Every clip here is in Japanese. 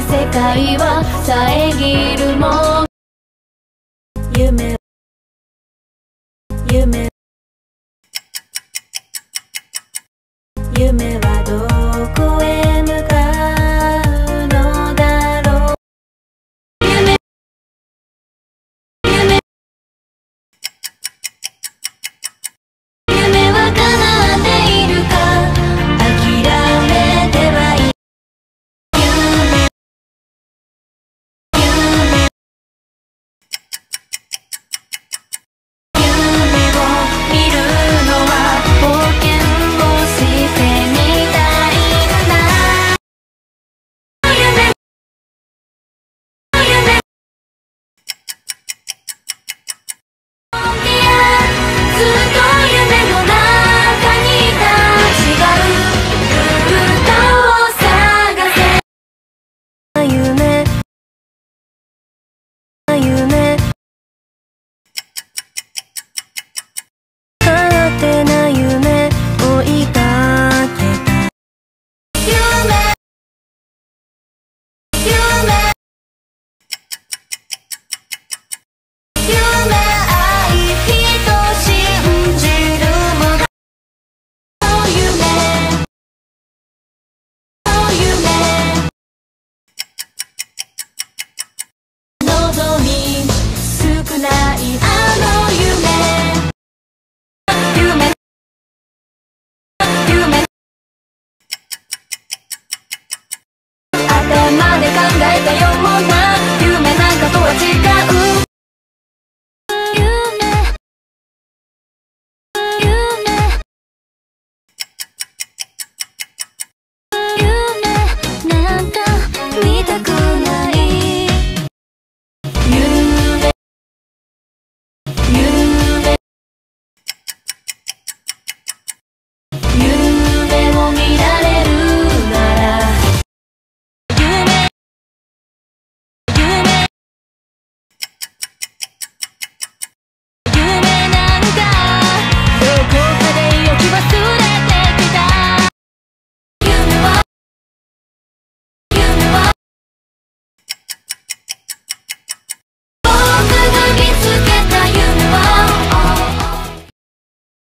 世界は遮るも夢夢。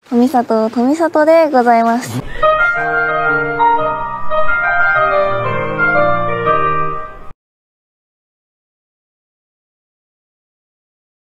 富里富里でございます。